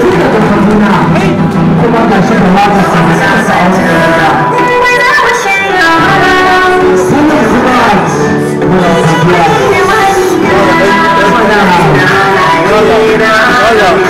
tun daga kuma ga shi da wata sama sa sa wata Oh, yeah.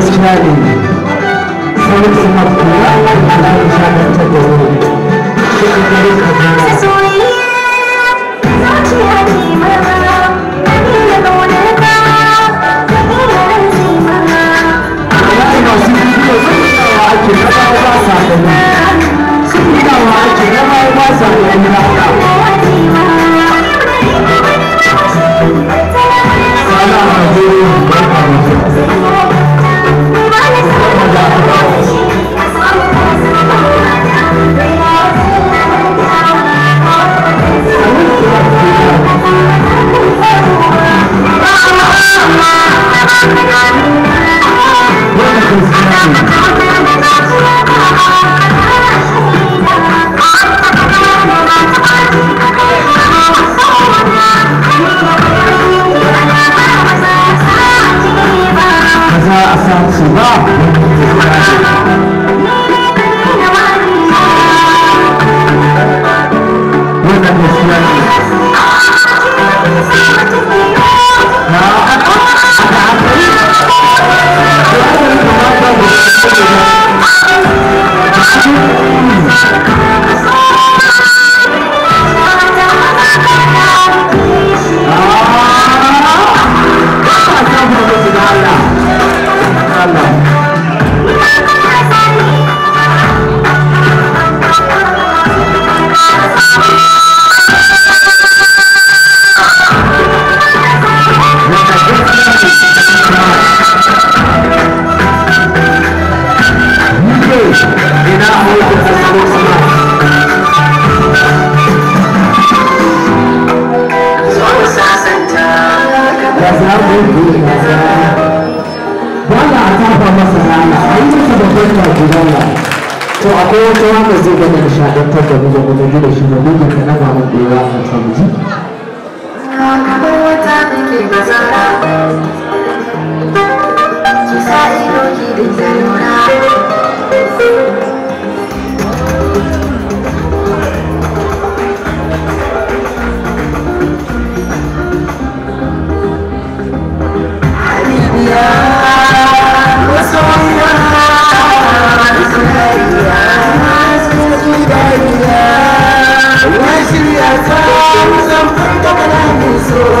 Christianity. Sonuç olmak フランス。santa ya samu yin da ya tafa masa rana an yi masa babban jagorana to akwai wata wanda zai gana nishadantar da muka kuma gida shi da muka ka na ba mu da yawa a can ji kamar wata Yeah.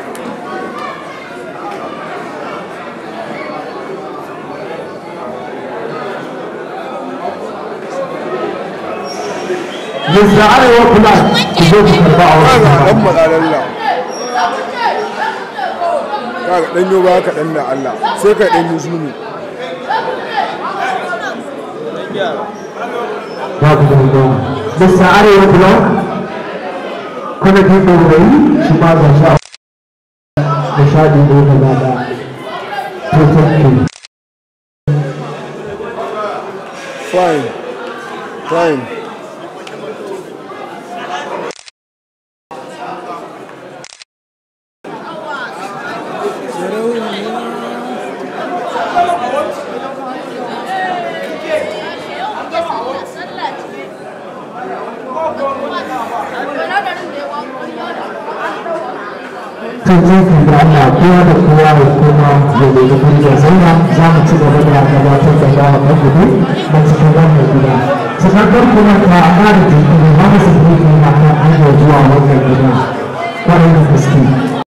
مستر علي وكلها تزوج أربعة أمك على الله kaga dan yau ba ka dan da Allah sai ka dan musulmi bisa arewa kuma kuma ki dorai shi ma da sha da sha da da da da to to fine fine kan jefi da Allah kowa da kowa koma ya nemi guri ya zauna za mu ci gaba da gabatar da gawa na gobe na cikin wannan gida. Sakardar kuma ta ƙara jinkiri ma masu ne na kan hanyar zuwa wannan gida. Kwarai da gaske.